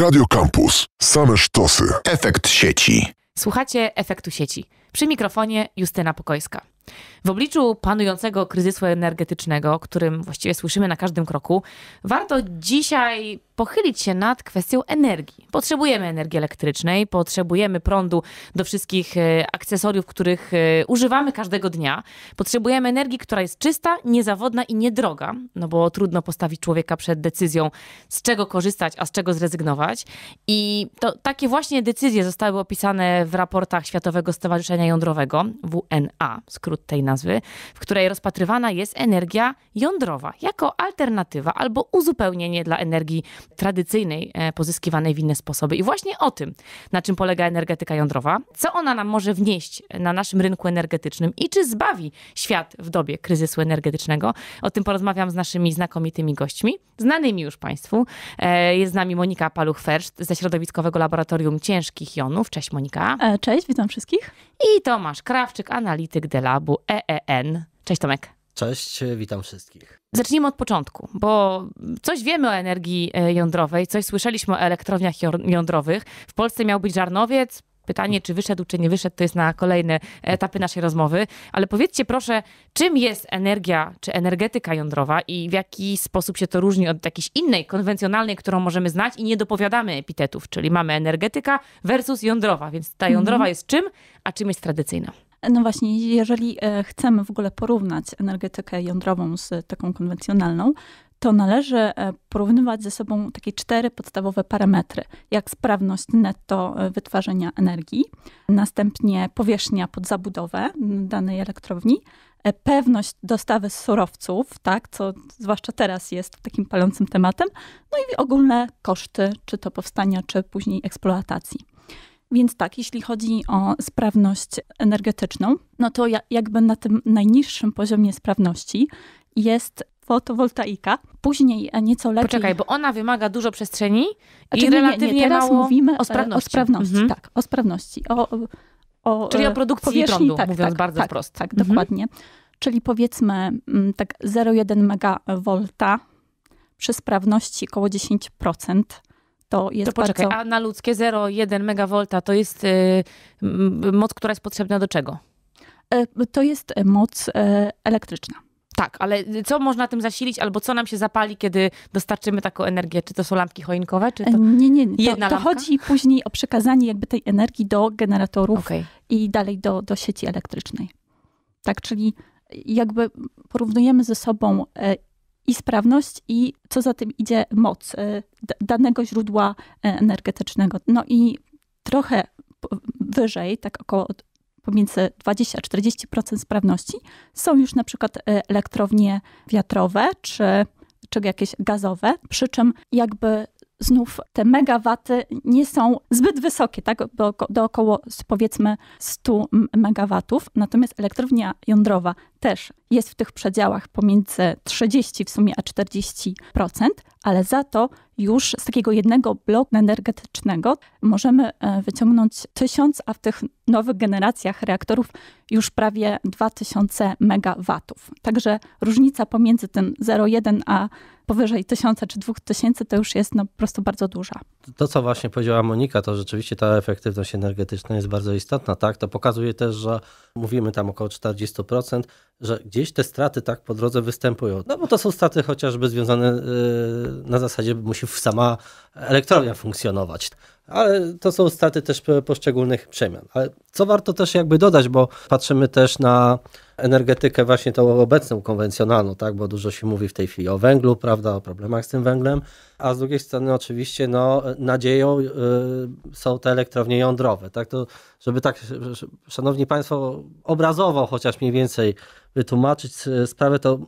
Radio Campus. Same sztosy. Efekt sieci. Słuchacie efektu sieci. Przy mikrofonie Justyna Pokojska. W obliczu panującego kryzysu energetycznego, o którym właściwie słyszymy na każdym kroku, warto dzisiaj pochylić się nad kwestią energii. Potrzebujemy energii elektrycznej, potrzebujemy prądu do wszystkich e, akcesoriów, których e, używamy każdego dnia. Potrzebujemy energii, która jest czysta, niezawodna i niedroga, no bo trudno postawić człowieka przed decyzją, z czego korzystać, a z czego zrezygnować. I to takie właśnie decyzje zostały opisane w raportach Światowego Stowarzyszenia Jądrowego, WNA, skrót tej nazwy, w której rozpatrywana jest energia jądrowa jako alternatywa albo uzupełnienie dla energii tradycyjnej, e, pozyskiwanej w inne sposoby. I właśnie o tym, na czym polega energetyka jądrowa, co ona nam może wnieść na naszym rynku energetycznym i czy zbawi świat w dobie kryzysu energetycznego. O tym porozmawiam z naszymi znakomitymi gośćmi, znanymi już Państwu. E, jest z nami Monika Paluch-Ferszt ze Środowiskowego Laboratorium Ciężkich Jonów. Cześć Monika. E, cześć, witam wszystkich. I Tomasz Krawczyk, analityk Delabu EEN. Cześć Tomek. Cześć, witam wszystkich. Zacznijmy od początku, bo coś wiemy o energii e, jądrowej, coś słyszeliśmy o elektrowniach jądrowych. W Polsce miał być żarnowiec. Pytanie, czy wyszedł, czy nie wyszedł, to jest na kolejne etapy naszej rozmowy. Ale powiedzcie proszę, czym jest energia czy energetyka jądrowa i w jaki sposób się to różni od jakiejś innej, konwencjonalnej, którą możemy znać i nie dopowiadamy epitetów, czyli mamy energetyka versus jądrowa, więc ta jądrowa mhm. jest czym, a czym jest tradycyjna? No właśnie, jeżeli e, chcemy w ogóle porównać energetykę jądrową z taką konwencjonalną, to należy e, porównywać ze sobą takie cztery podstawowe parametry, jak sprawność netto e, wytwarzania energii, następnie powierzchnia pod zabudowę danej elektrowni, pewność dostawy surowców, tak, co zwłaszcza teraz jest takim palącym tematem, no i ogólne koszty, czy to powstania, czy później eksploatacji. Więc tak, jeśli chodzi o sprawność energetyczną, no to jakby na tym najniższym poziomie sprawności jest fotowoltaika. Później nieco lepiej... Poczekaj, bo ona wymaga dużo przestrzeni znaczy, i nie, relatywnie nie, teraz mało mówimy o sprawności. O sprawności, mhm. tak, o sprawności. O, o, Czyli o produkcji prądu, tak, mówiąc tak, bardzo tak, wprost. Tak, mhm. dokładnie. Czyli powiedzmy mm, tak 0,1 MV przy sprawności około 10% to jest to poczekaj, bardzo... a na ludzkie 0,1 MV to jest y, moc, która jest potrzebna do czego? E, to jest moc e, elektryczna. Tak, ale co można tym zasilić, albo co nam się zapali, kiedy dostarczymy taką energię? Czy to są lampki choinkowe, czy to Nie, nie, nie. To, to chodzi później o przekazanie jakby tej energii do generatorów okay. i dalej do, do sieci elektrycznej. Tak, czyli jakby porównujemy ze sobą e, i sprawność, i co za tym idzie moc e, danego źródła e, energetycznego. No i trochę wyżej, tak około pomiędzy 20-40% sprawności, są już na przykład e, elektrownie wiatrowe czy, czy jakieś gazowe, przy czym jakby znów te megawaty nie są zbyt wysokie, tak, do, do około powiedzmy 100 megawatów. Natomiast elektrownia jądrowa też jest w tych przedziałach pomiędzy 30 w sumie a 40%, ale za to już z takiego jednego bloku energetycznego możemy e, wyciągnąć 1000, a w tych nowych generacjach reaktorów już prawie 2000 megawatów. Także różnica pomiędzy tym 0,1 a powyżej 1000 czy 2000 to już jest no, po prostu bardzo duża. To, co właśnie powiedziała Monika, to rzeczywiście ta efektywność energetyczna jest bardzo istotna. Tak? To pokazuje też, że mówimy tam około 40%, że gdzieś te straty tak po drodze występują. No bo to są straty chociażby związane yy, na zasadzie, musi sama elektrownia funkcjonować. Ale to są straty też poszczególnych przemian. Ale co warto też jakby dodać, bo patrzymy też na energetykę właśnie tą obecną, konwencjonalną, tak, bo dużo się mówi w tej chwili o węglu, prawda, o problemach z tym węglem, a z drugiej strony oczywiście no, nadzieją y, są te elektrownie jądrowe, tak, to żeby tak, szanowni państwo, obrazowo chociaż mniej więcej wytłumaczyć sprawę, to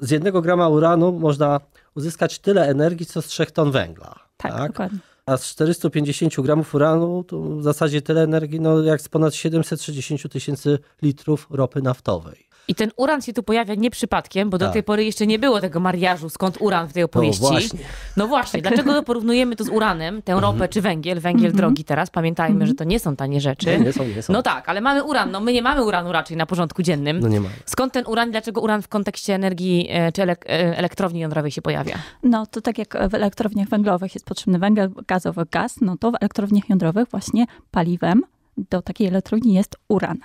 z jednego grama uranu można uzyskać tyle energii, co z trzech ton węgla. Tak, tak? dokładnie. A z 450 gramów uranu to w zasadzie tyle energii, no jak z ponad 760 tysięcy litrów ropy naftowej. I ten uran się tu pojawia nie przypadkiem, bo tak. do tej pory jeszcze nie było tego mariażu, skąd uran w tej opowieści. No właśnie. No właśnie, dlaczego porównujemy to z uranem, tę ropę mhm. czy węgiel, węgiel mhm. drogi teraz, pamiętajmy, mhm. że to nie są tanie rzeczy. Nie, nie są, nie są. No tak, ale mamy uran, no my nie mamy uranu raczej na porządku dziennym. No nie mamy. Skąd ten uran, dlaczego uran w kontekście energii e, czy elek e, elektrowni jądrowej się pojawia? No to tak jak w elektrowniach węglowych jest potrzebny węgiel gazowy, gaz, no to w elektrowniach jądrowych właśnie paliwem do takiej elektrowni jest uran.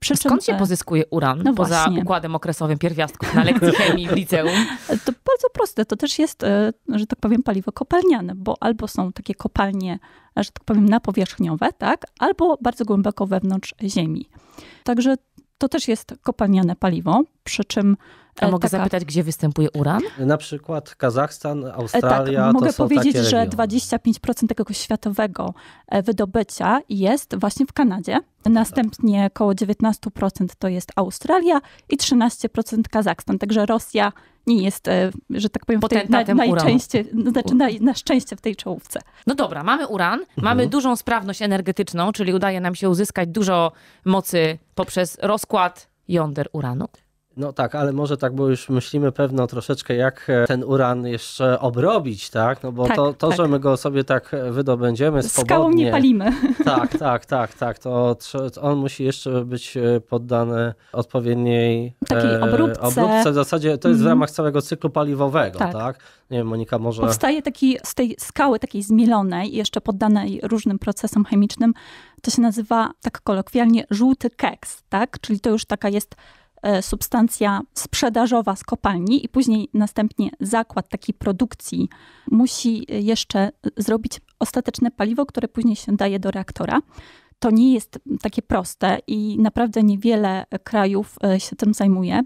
Przy Skąd się pozyskuje uran no poza właśnie. układem okresowym pierwiastków na lekcji chemii w liceum? To bardzo proste. To też jest, e, że tak powiem, paliwo kopalniane, bo albo są takie kopalnie, że tak powiem, napowierzchniowe, tak? albo bardzo głęboko wewnątrz ziemi. Także to też jest kopalniane paliwo, przy czym a e, mogę taka... zapytać, gdzie występuje uran? Na przykład Kazachstan, Australia. Tak, mogę powiedzieć, że regiony. 25% tego światowego e, wydobycia jest właśnie w Kanadzie. Następnie około 19% to jest Australia i 13% Kazachstan. Także Rosja nie jest, e, że tak powiem, w tej, na, najczęściej, no, znaczy na, na, szczęście w tej czołówce. No dobra, mamy uran, mhm. mamy dużą sprawność energetyczną, czyli udaje nam się uzyskać dużo mocy poprzez rozkład jąder uranu. No tak, ale może tak, bo już myślimy pewno troszeczkę, jak e, ten uran jeszcze obrobić, tak? No bo tak, to, to tak. że my go sobie tak e, wydobędziemy swobodnie. Skałą nie palimy. Tak, tak, tak, tak. To, on musi jeszcze być e, poddany odpowiedniej takiej obróbce. obróbce. W zasadzie to jest w mhm. ramach całego cyklu paliwowego, tak? tak? Nie wiem, Monika, może... Powstaje taki, z tej skały takiej zmielonej, jeszcze poddanej różnym procesom chemicznym, to się nazywa tak kolokwialnie żółty keks, tak? Czyli to już taka jest substancja sprzedażowa z kopalni i później następnie zakład takiej produkcji musi jeszcze zrobić ostateczne paliwo, które później się daje do reaktora. To nie jest takie proste i naprawdę niewiele krajów e, się tym zajmuje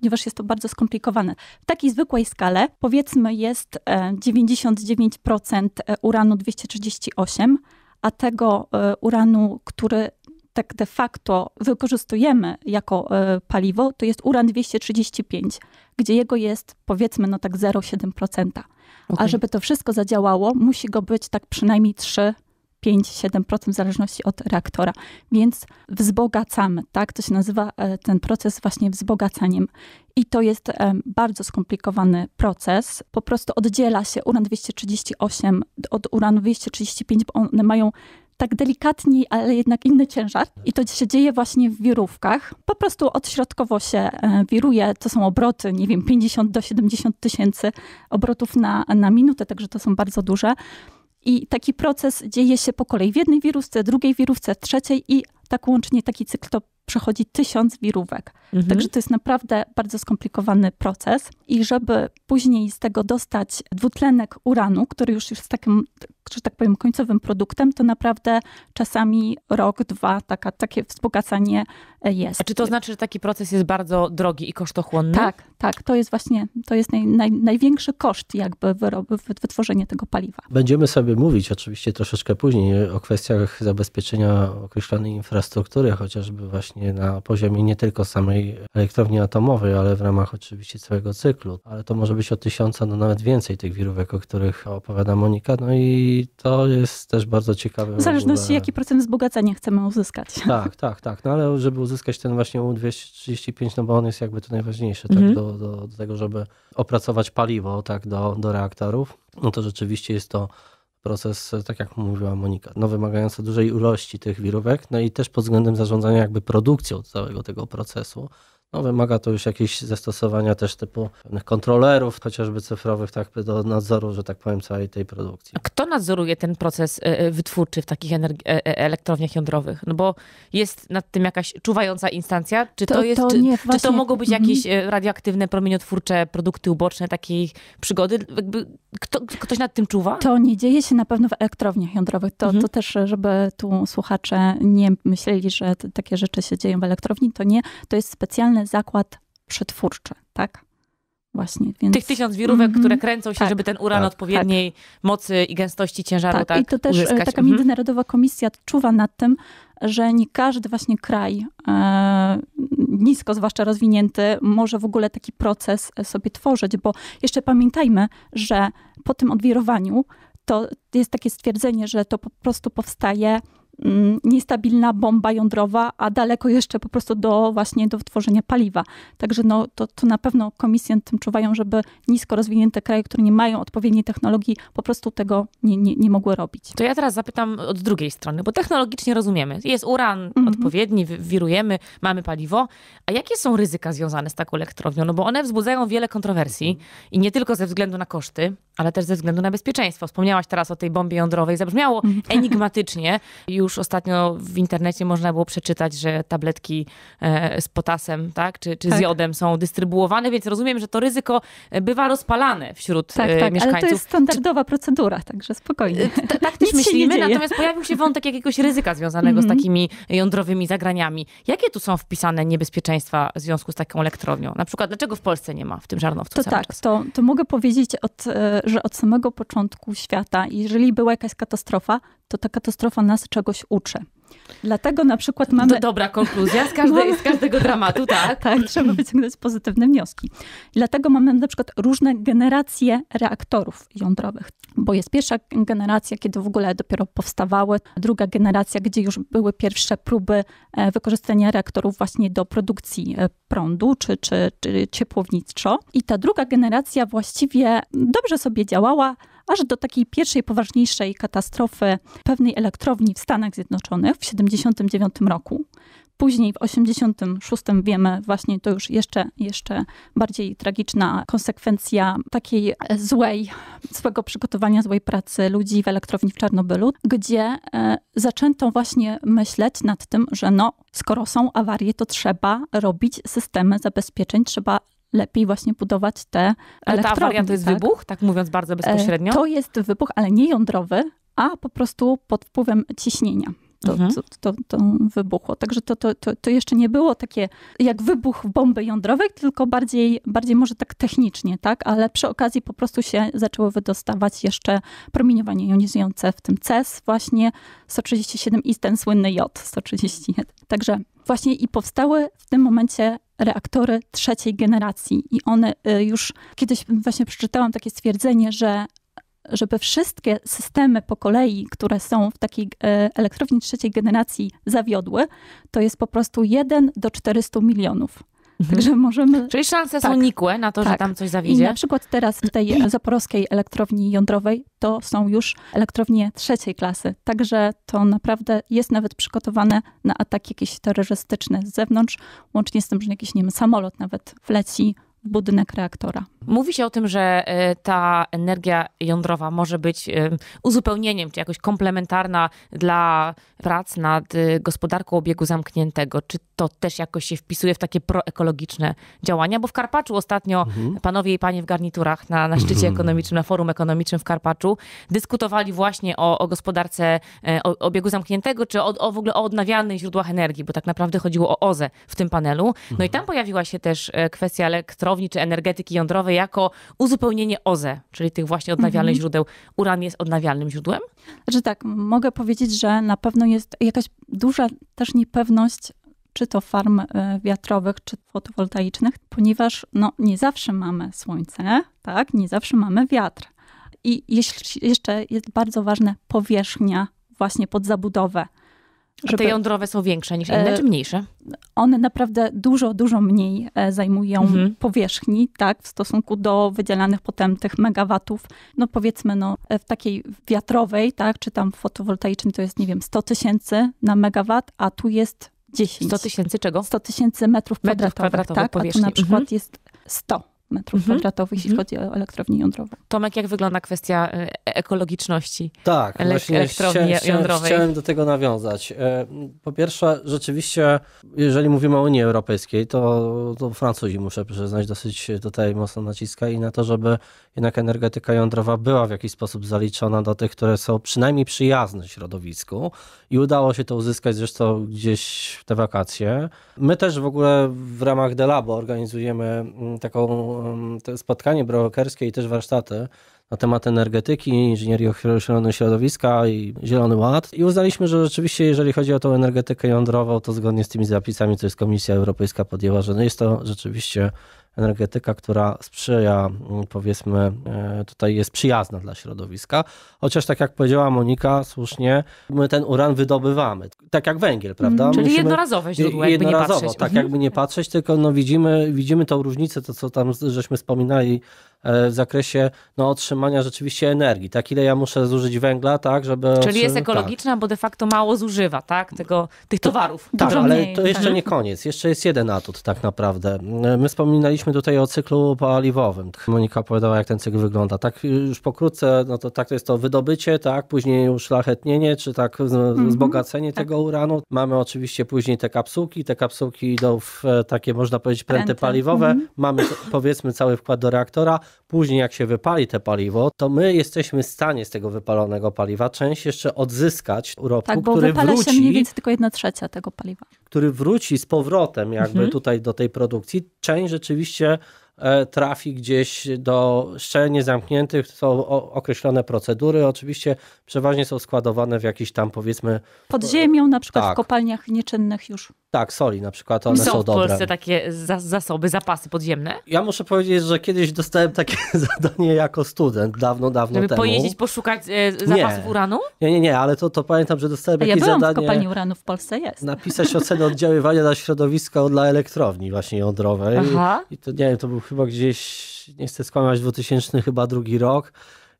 ponieważ jest to bardzo skomplikowane. W takiej zwykłej skale, powiedzmy, jest 99% e, uranu 238, a tego uranu, który tak de facto wykorzystujemy jako e, paliwo, to jest uran 235, gdzie jego jest powiedzmy no tak 0,7%. Okay. A żeby to wszystko zadziałało, musi go być tak przynajmniej 3 5-7% w zależności od reaktora. Więc wzbogacamy, tak? To się nazywa e, ten proces właśnie wzbogacaniem. I to jest e, bardzo skomplikowany proces. Po prostu oddziela się uran 238 od uranu 235, bo one mają tak delikatniej, ale jednak inny ciężar. I to się dzieje właśnie w wirówkach. Po prostu odśrodkowo się e, wiruje. To są obroty, nie wiem, 50 do 70 tysięcy obrotów na, na minutę, także to są bardzo duże. I taki proces dzieje się po kolei w jednej wirówce, drugiej wirówce, trzeciej i tak łącznie taki cykl to przechodzi tysiąc wirówek. Mhm. Także to jest naprawdę bardzo skomplikowany proces. I żeby później z tego dostać dwutlenek uranu, który już jest takim, że tak powiem, końcowym produktem, to naprawdę czasami rok, dwa taka, takie wzbogacanie e, jest. A czy to znaczy, że taki proces jest bardzo drogi i kosztochłonny? Tak, tak. To jest właśnie, to jest naj, naj, największy koszt jakby wyroby, wytworzenia tego paliwa. Będziemy sobie mówić oczywiście troszeczkę później o kwestiach zabezpieczenia określonej infrastruktury, chociażby właśnie na poziomie nie tylko samej elektrowni atomowej, ale w ramach oczywiście całego cyklu. Ale to może być od tysiąca, no nawet więcej tych wirówek, o których opowiada Monika. No i to jest też bardzo ciekawe. W zależności jaki procent wzbogacenia chcemy uzyskać. Tak, tak, tak. No ale żeby uzyskać ten właśnie U235, no bo on jest jakby to najważniejsze, tak, mhm. do, do, do tego, żeby opracować paliwo, tak, do, do reaktorów, no to rzeczywiście jest to proces, tak jak mówiła Monika, no wymagający dużej ilości tych wirówek, no i też pod względem zarządzania jakby produkcją całego tego procesu. No, wymaga to już jakieś zastosowania też typu pewnych kontrolerów, chociażby cyfrowych, tak do nadzoru, że tak powiem, całej tej produkcji. A kto nadzoruje ten proces e, e, wytwórczy w takich e, elektrowniach jądrowych? No bo jest nad tym jakaś czuwająca instancja? Czy to, to jest, to nie, czy, czy, to mogą być mhm. jakieś radioaktywne, promieniotwórcze produkty uboczne takiej przygody? Jakby kto, ktoś nad tym czuwa? To nie dzieje się na pewno w elektrowniach jądrowych. To, mhm. to też, żeby tu słuchacze nie myśleli, że takie rzeczy się dzieją w elektrowni, to nie. To jest specjalny zakład przetwórczy, tak? Właśnie, więc... Tych tysiąc wirówek, mm -hmm. które kręcą się, tak, żeby ten uran tak, odpowiedniej tak. mocy i gęstości ciężaru tak, tak I to też uzyskać. taka -hmm. międzynarodowa komisja czuwa nad tym, że nie każdy właśnie kraj e, nisko zwłaszcza rozwinięty może w ogóle taki proces sobie tworzyć, bo jeszcze pamiętajmy, że po tym odwirowaniu to jest takie stwierdzenie, że to po prostu powstaje niestabilna bomba jądrowa, a daleko jeszcze po prostu do właśnie do wytworzenia paliwa. Także no, to, to na pewno komisje tym czuwają, żeby nisko rozwinięte kraje, które nie mają odpowiedniej technologii, po prostu tego nie, nie, nie mogły robić. To ja teraz zapytam od drugiej strony, bo technologicznie rozumiemy. Jest uran mhm. odpowiedni, wirujemy, mamy paliwo. A jakie są ryzyka związane z taką elektrownią? No bo one wzbudzają wiele kontrowersji i nie tylko ze względu na koszty, ale też ze względu na bezpieczeństwo. Wspomniałaś teraz o tej bombie jądrowej. Zabrzmiało mhm. enigmatycznie. Już ostatnio w internecie można było przeczytać, że tabletki e, z potasem, tak, czy, czy tak. z jodem są dystrybuowane, więc rozumiem, że to ryzyko e, bywa rozpalane wśród tak, e, tak, mieszkańców. Ale to jest standardowa procedura, także spokojnie. Tak też myślimy, natomiast pojawił się wątek jakiegoś ryzyka związanego z mhm. takimi jądrowymi zagraniami. Jakie tu są wpisane niebezpieczeństwa w związku z taką elektrownią? Na przykład, dlaczego w Polsce nie ma w tym żarnowcu To tak, to, to mogę powiedzieć od że od samego początku świata, jeżeli była jakaś katastrofa, to ta katastrofa nas czegoś uczy. Dlatego na przykład mamy... To dobra konkluzja z, każdej, z każdego dramatu, tak? tak, trzeba wyciągnąć pozytywne wnioski. Dlatego mamy na przykład różne generacje reaktorów jądrowych, bo jest pierwsza generacja, kiedy w ogóle dopiero powstawały, druga generacja, gdzie już były pierwsze próby e, wykorzystania reaktorów właśnie do produkcji e, prądu czy, czy, czy ciepłowniczo. I ta druga generacja właściwie dobrze sobie działała, aż do takiej pierwszej poważniejszej katastrofy pewnej elektrowni w Stanach Zjednoczonych w 1979 roku. Później w 86 wiemy właśnie to już jeszcze, jeszcze bardziej tragiczna konsekwencja takiej złej, złego przygotowania, złej pracy ludzi w elektrowni w Czarnobylu, gdzie e, zaczęto właśnie myśleć nad tym, że no, skoro są awarie, to trzeba robić systemy zabezpieczeń, trzeba lepiej właśnie budować te Ale ta awaria to jest tak? wybuch, tak mówiąc bardzo bezpośrednio? E, to jest wybuch, ale nie jądrowy, a po prostu pod wpływem ciśnienia. To, mhm. to, to, to, wybuchło. Także to, to, to, to jeszcze nie było takie jak wybuch bomby jądrowej, tylko bardziej, bardziej może tak technicznie, tak? Ale przy okazji po prostu się zaczęło wydostawać jeszcze promieniowanie jonizujące, w tym CES właśnie 137 i ten słynny J 131. Także właśnie i powstały w tym momencie reaktory trzeciej generacji. I one y, już kiedyś właśnie przeczytałam takie stwierdzenie, że żeby wszystkie systemy po kolei, które są w takiej e, elektrowni trzeciej generacji zawiodły, to jest po prostu 1 do 400 milionów. Mhm. Także możemy... Czyli szanse tak, są nikłe na to, tak. że tam coś zawiedzie? I na przykład teraz w tej zaporowskiej elektrowni jądrowej to są już elektrownie trzeciej klasy. Także to naprawdę jest nawet przygotowane na atak jakiś terrorystyczny z zewnątrz, łącznie z tym, że jakiś, nie wiem, samolot nawet wleci budynek reaktora. Mówi się o tym, że e, ta energia jądrowa może być e, uzupełnieniem, czy jakoś komplementarna dla prac nad e, gospodarką obiegu zamkniętego. Czy to też jakoś się wpisuje w takie proekologiczne działania? Bo w Karpaczu ostatnio mhm. panowie i panie w garniturach na, na szczycie mhm. ekonomicznym, na forum ekonomicznym w Karpaczu dyskutowali właśnie o, o gospodarce o, obiegu zamkniętego, czy o, o, w ogóle o odnawialnych źródłach energii, bo tak naprawdę chodziło o OZE w tym panelu. No mhm. i tam pojawiła się też kwestia elektrowni czy energetyki jądrowej jako uzupełnienie OZE, czyli tych właśnie odnawialnych mhm. źródeł. Uran jest odnawialnym źródłem? Znaczy tak, mogę powiedzieć, że na pewno jest jakaś duża też niepewność czy to farm e, wiatrowych, czy fotowoltaicznych, ponieważ no, nie zawsze mamy słońce, tak, nie zawsze mamy wiatr. I jeszcze jest bardzo ważne powierzchnia właśnie pod zabudowę. Żeby, te jądrowe są większe niż inne, e, czy mniejsze? One naprawdę dużo, dużo mniej e, zajmują mhm. powierzchni, tak, w stosunku do wydzielanych potem tych megawatów. No powiedzmy, no, e, w takiej wiatrowej, tak, czy tam fotowoltaicznej to jest, nie wiem, 100 tysięcy na megawat, a tu jest 10. 100 tysięcy czego? 100 tysięcy metrów kwadratowych, metrów kwadratowych tak, powierzchni. a tu na przykład mhm. jest 100 metrów mhm. kwadratowych, jeśli mhm. chodzi o elektrownię jądrową. Tomek, jak wygląda kwestia e, ekologiczności tak, elek- elektrowni chciałem, jądrowej? Chciałem do tego nawiązać. E, po pierwsze, rzeczywiście, jeżeli mówimy o Unii Europejskiej, to, to Francuzi, muszę przyznać, dosyć tutaj mocno naciskali na to, żeby jednak energetyka jądrowa była w jakiś sposób zaliczona do tych, które są przynajmniej przyjazne środowisku i udało się to uzyskać zresztą gdzieś w te wakacje. My też w ogóle w ramach Delabo organizujemy mm, taką spotkanie brokerskie i też warsztaty na temat energetyki, inżynierii ochrony środowiska i Zielony Ład. I uznaliśmy, że rzeczywiście, jeżeli chodzi o tą energetykę jądrową, to zgodnie z tymi zapisami, co jest Komisja Europejska podjęła, że no jest to rzeczywiście energetyka, która sprzyja, mm, powiedzmy, e, tutaj jest przyjazna dla środowiska. Chociaż tak jak powiedziała Monika słusznie, my ten uran wydobywamy, tak jak węgiel, prawda? Czyli Musimy, jednorazowe źródło, jakby jednorazowo, nie patrzeć. tak jakby nie patrzeć, tylko no widzimy, widzimy tą różnicę, to co tam żeśmy wspominali E, w zakresie no, otrzymania rzeczywiście energii. Tak, ile ja muszę zużyć węgla, tak, żeby... Czyli jest ekologiczna, tak. bo de facto mało zużywa, tak, tego, tych towarów. Tak, ale mniej, to jeszcze tak. nie koniec. Jeszcze jest jeden atut tak naprawdę. My wspominaliśmy tutaj o cyklu paliwowym. Monika opowiadała, jak ten cykl wygląda. Tak już pokrótce, no to tak to jest to wydobycie, tak, później już szlachetnienie, czy tak mhm. wzbogacenie mhm, tego uranu. Mamy oczywiście później te kapsułki. Te kapsułki idą w takie, można powiedzieć, pręty, pręty. paliwowe. Mhm. Mamy powiedzmy cały wkład do reaktora Później jak się wypali te paliwo, to my jesteśmy w stanie z tego wypalonego paliwa część jeszcze odzyskać urobku, tak, bo który wypala wróci, się mniej więcej tylko jedna trzecia tego paliwa. Który wróci z powrotem jakby mhm. tutaj do tej produkcji. Część rzeczywiście E, trafi gdzieś do szczelnie zamkniętych, są określone procedury. Oczywiście przeważnie są składowane w jakiś tam powiedzmy... Pod ziemią, na przykład tak. w kopalniach nieczynnych już. Tak, soli na przykład, one są, są dobre. w Polsce takie zasoby, zapasy podziemne? Ja muszę powiedzieć, że kiedyś dostałem takie zadanie jako student, dawno, dawno Żeby temu. pojeździć, poszukać e, zapasów nie. uranu? Nie, nie, nie, ale to, to pamiętam, że dostałem ja jakieś zadanie... Ja byłam w kopalni uranu w Polsce, jest. Napisać ocenę oddziaływania na środowisko dla elektrowni właśnie jądrowej. Aha. I to nie wiem, to był chyba gdzieś, nie chcę skłamać, 2000 chyba drugi rok.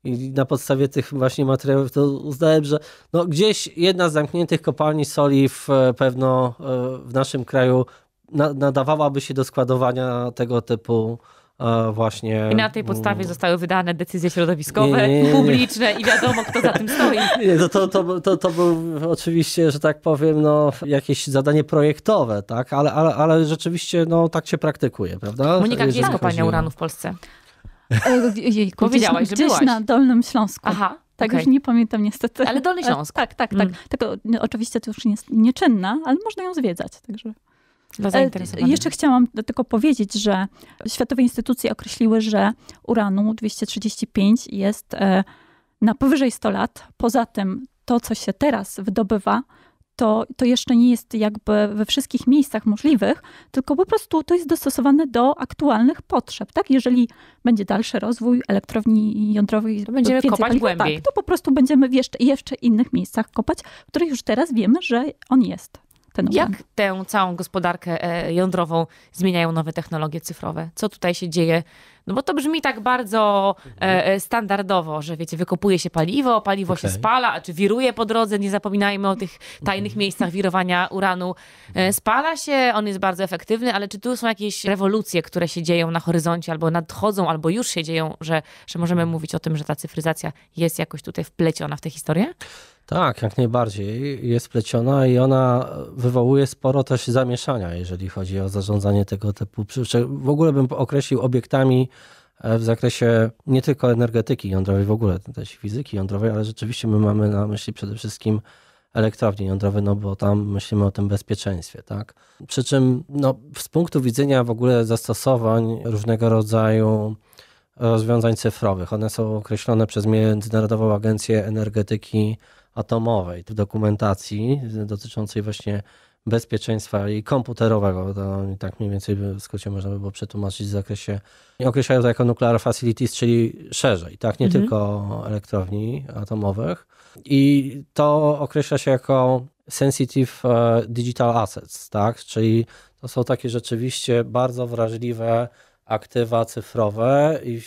I na podstawie tych właśnie materiałów to uznałem, że no gdzieś jedna z zamkniętych kopalni soli w e, pewno e, w naszym kraju nadawałaby się do składowania tego typu właśnie. I na tej podstawie mm, zostały wydane decyzje środowiskowe, nie, nie, nie, publiczne i wiadomo, kto za tym stoi. Nie, to, to, to, to, to był oczywiście, że tak powiem, no, jakieś zadanie projektowe, tak? Ale, ale, ale rzeczywiście no, tak się praktykuje, prawda? Monika, gdzie jest kopalnia uranu w Polsce? Jejku, Powiedziałaś, gdzieś, że byłaś. gdzieś na Dolnym Śląsku. Aha. Tak, okay. już nie pamiętam niestety. Ale Dolny Śląsk. Tak, tak, tak. Mm. Tylko no, oczywiście to już jest nieczynna, ale można ją zwiedzać, także... Dla zainteresowanych. Jeszcze chciałam tylko powiedzieć, że światowe instytucje określiły, że uranu 235 jest e, na powyżej 100 lat. Poza tym to, co się teraz wydobywa, to, to jeszcze nie jest jakby we wszystkich miejscach możliwych, tylko po prostu to jest dostosowane do aktualnych potrzeb. Tak? Jeżeli będzie dalszy rozwój elektrowni jądrowej, to będziemy kopać paliwa, głębiej. Tak, to po prostu będziemy w jeszcze, jeszcze innych miejscach kopać, w których już teraz wiemy, że on jest. Jak tę całą gospodarkę e, jądrową zmieniają nowe technologie cyfrowe? Co tutaj się dzieje? No bo to brzmi tak bardzo e, e, standardowo, że wiecie, wykopuje się paliwo, paliwo okay. się spala, czy wiruje po drodze, nie zapominajmy o tych tajnych mhm. miejscach wirowania uranu. spala się, on jest bardzo efektywny, ale czy tu są jakieś rewolucje, które się dzieją na horyzoncie, albo nadchodzą, albo już się dzieją, że, że możemy mówić o tym, że ta cyfryzacja jest jakoś tutaj wpleciona w tę historię? Tak, jak najbardziej jest pleciona i ona wywołuje sporo też zamieszania, jeżeli chodzi o zarządzanie tego typu. W ogóle bym określił obiektami e, w zakresie nie tylko energetyki jądrowej, w ogóle też fizyki jądrowej, ale rzeczywiście my mamy na myśli przede wszystkim elektrownie jądrowe, no bo tam myślimy o tym bezpieczeństwie, tak? Przy czym no, z punktu widzenia w ogóle zastosowań różnego rodzaju rozwiązań cyfrowych, one są określone przez Międzynarodową Agencję Energetyki atomowej, w dokumentacji dotyczącej właśnie bezpieczeństwa i komputerowego, to tak mniej więcej w skrócie można by było przetłumaczyć w zakresie, określają to jako nuclear facilities, czyli szerzej, tak, nie mhm. tylko elektrowni atomowych. I to określa się jako sensitive e, digital assets, tak, czyli to są takie rzeczywiście bardzo wrażliwe aktywa cyfrowe i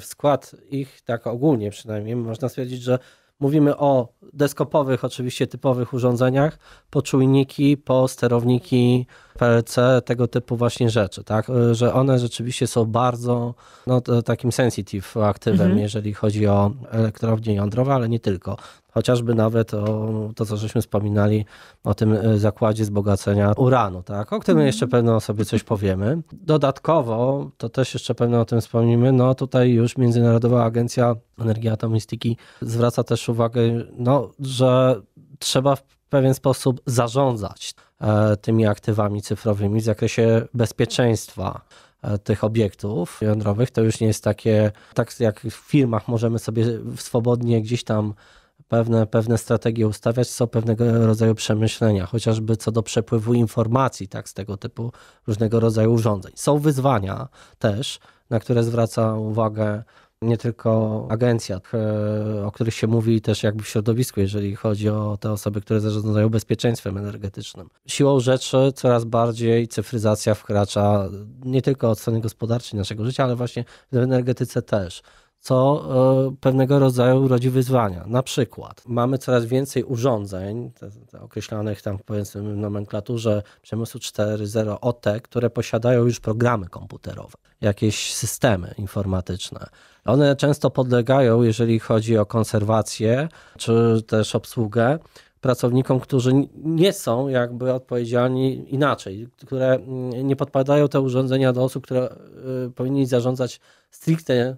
w skład ich, tak ogólnie przynajmniej, można stwierdzić, że Mówimy o deskopowych, oczywiście typowych urządzeniach, po czujniki, po sterowniki PLC, tego typu właśnie rzeczy, tak? Że one rzeczywiście są bardzo no, takim sensitive aktywem, mhm. jeżeli chodzi o elektrownie jądrowe, ale nie tylko chociażby nawet o to, co żeśmy wspominali o tym e, zakładzie wzbogacenia uranu, tak? o którym jeszcze mhm. pewno sobie coś powiemy. Dodatkowo, to też jeszcze pewno o tym wspomnimy, no tutaj już Międzynarodowa Agencja Energii Atomistyki zwraca też uwagę, no, że trzeba w pewien sposób zarządzać e, tymi aktywami cyfrowymi w zakresie bezpieczeństwa e, tych obiektów jądrowych. To już nie jest takie, tak jak w firmach możemy sobie swobodnie gdzieś tam pewne, pewne strategie ustawiać, są pewnego rodzaju przemyślenia, chociażby co do przepływu informacji tak, z tego typu różnego rodzaju urządzeń. Są wyzwania też, na które zwraca uwagę nie tylko agencja, e, o których się mówi też jakby w środowisku, jeżeli chodzi o te osoby, które zarządzają bezpieczeństwem energetycznym. Siłą rzeczy coraz bardziej cyfryzacja wkracza nie tylko od strony gospodarczej naszego życia, ale właśnie w energetyce też co e, pewnego rodzaju rodzi wyzwania. Na przykład mamy coraz więcej urządzeń, określanych tam powiedzmy w nomenklaturze przemysłu 4.0 OT, które posiadają już programy komputerowe, jakieś systemy informatyczne. One często podlegają, jeżeli chodzi o konserwację czy też obsługę, pracownikom, którzy nie są jakby odpowiedzialni inaczej, które nie podpadają te urządzenia do osób, które y, powinni zarządzać stricte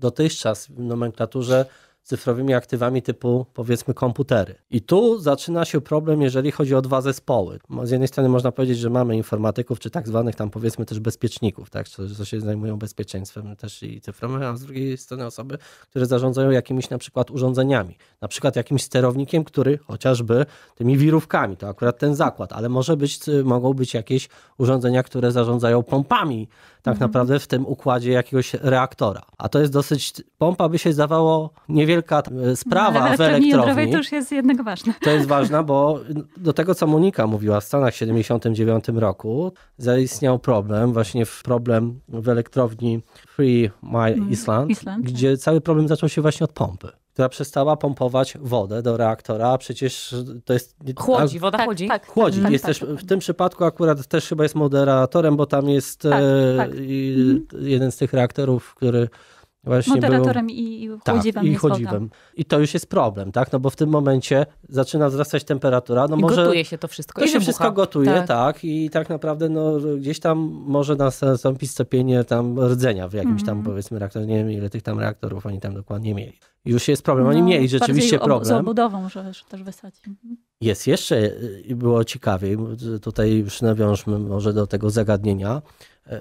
dotychczas w nomenklaturze cyfrowymi aktywami typu powiedzmy komputery. I tu zaczyna się problem, jeżeli chodzi o dwa zespoły. Z jednej strony można powiedzieć, że mamy informatyków, czy tak zwanych tam powiedzmy też bezpieczników, tak, co się zajmują bezpieczeństwem też i cyfrowym, a z drugiej strony osoby, które zarządzają jakimiś na przykład urządzeniami, na przykład jakimś sterownikiem, który chociażby tymi wirówkami, to akurat ten zakład, ale może być, mogą być jakieś urządzenia, które zarządzają pompami tak mhm. naprawdę w tym układzie jakiegoś reaktora. A to jest dosyć, pompa by się zdawało niewielka e, sprawa no, w elektrowni. to już jest jednak ważne. To jest ważne, bo do tego, co Monika mówiła, w Stanach w 79 roku zaistniał problem, właśnie problem w elektrowni Free My mhm. Island, Island gdzie tak. cały problem zaczął się właśnie od pompy która przestała pompować wodę do reaktora, przecież to jest... Chłodzi, woda tak, chłodzi? Tak, chłodzi. Tak, jest tak, też, w tym przypadku akurat też chyba jest moderatorem, bo tam jest tak, e, tak. Jeden z tych reaktorów, który Właśnie Moderatorem był, i, i chłodziwem. Tak, i chłodziwem. I to już jest problem, tak? No bo w tym momencie zaczyna wzrastać temperatura. No I może, gotuje się to wszystko. To się wszystko gotuje, tak. tak. I tak naprawdę no, gdzieś tam może nastąpić stopienie tam rdzenia w jakimś mm. tam mhm. powiedzmy reaktorze. Nie wiem ile tych tam reaktorów oni tam dokładnie mieli. Już jest problem. Oni no, mieli rzeczywiście problem. Z obudową, że, że też wysadzi. Mhm. Jest jeszcze, było ciekawiej, tutaj już nawiążmy może do tego zagadnienia.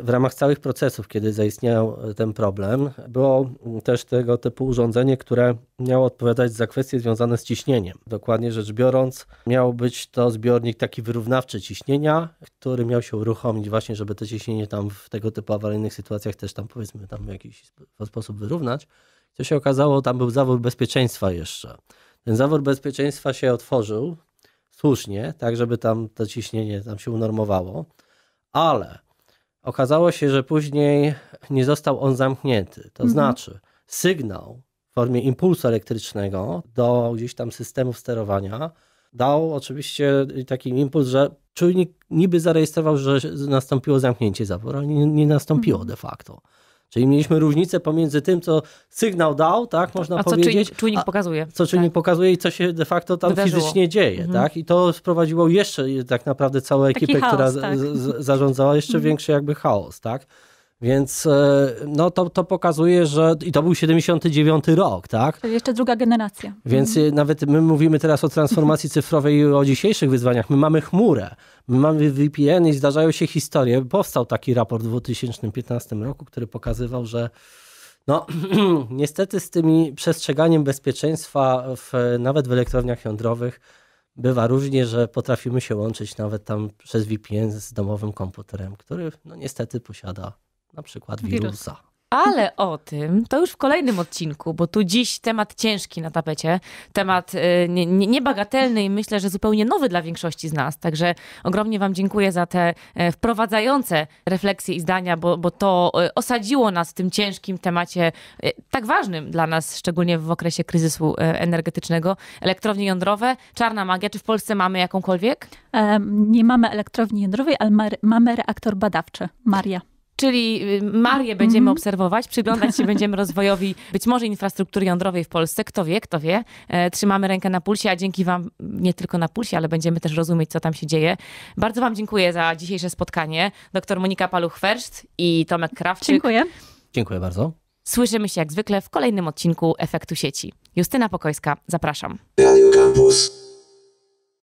W ramach całych procesów, kiedy zaistniał ten problem, było też tego typu urządzenie, które miało odpowiadać za kwestie związane z ciśnieniem. Dokładnie rzecz biorąc, miał być to zbiornik taki wyrównawczy ciśnienia, który miał się uruchomić właśnie, żeby to ciśnienie tam w tego typu awaryjnych sytuacjach też tam powiedzmy tam w jakiś sposób wyrównać. Co się okazało, tam był zawór bezpieczeństwa jeszcze. Ten zawór bezpieczeństwa się otworzył słusznie, tak żeby tam to ciśnienie tam się unormowało, ale Okazało się, że później nie został on zamknięty. To mhm. znaczy, sygnał w formie impulsu elektrycznego do gdzieś tam systemów sterowania dał oczywiście taki impuls, że czujnik niby zarejestrował, że nastąpiło zamknięcie zaworu, ale nie, nie nastąpiło mhm. de facto. Czyli mieliśmy różnicę pomiędzy tym, co sygnał dał, tak, można a powiedzieć. Co czujnik, czujnik pokazuje. Co czujnik tak. pokazuje i co się de facto tam Wydarzyło. fizycznie dzieje, mhm. tak? I to sprowadziło jeszcze tak naprawdę całą ekipę, chaos, która tak. zarządzała, jeszcze mhm. większy jakby chaos, tak? Więc e, no, to, to pokazuje, że i to był 79 rok, tak? Czyli jeszcze druga generacja. Więc mhm. nawet my mówimy teraz o transformacji cyfrowej i o dzisiejszych wyzwaniach. My mamy chmurę, my mamy VPN i zdarzają się historie. Powstał taki raport w 2015 roku, który pokazywał, że no, niestety z tymi przestrzeganiem bezpieczeństwa w, nawet w elektrowniach jądrowych bywa różnie, że potrafimy się łączyć nawet tam przez VPN z domowym komputerem, który no niestety posiada na przykład wirusa. Ale o tym to już w kolejnym odcinku, bo tu dziś temat ciężki na tapecie, temat y, niebagatelny i myślę, że zupełnie nowy dla większości z nas. Także ogromnie Wam dziękuję za te e, wprowadzające refleksje i zdania, bo, bo to e, osadziło nas w tym ciężkim temacie, e, tak ważnym dla nas, szczególnie w okresie kryzysu energetycznego. Elektrownie jądrowe, czarna magia. Czy w Polsce mamy jakąkolwiek? Nie mamy elektrowni jądrowej, ale mamy reaktor badawczy. Maria. Czyli y, Marię będziemy mm -hmm. obserwować, przyglądać się będziemy rozwojowi być może infrastruktury jądrowej w Polsce. Kto wie, kto wie. E, trzymamy rękę na pulsie, a dzięki Wam nie tylko na pulsie, ale będziemy też rozumieć, co tam się dzieje. Bardzo Wam dziękuję za dzisiejsze spotkanie. Doktor Monika Paluch-Ferszt i Tomek Krawczyk. Dziękuję. Dziękuję bardzo. Słyszymy się jak zwykle w kolejnym odcinku Efektu Sieci. Justyna Pokojska, zapraszam. Radio Campus.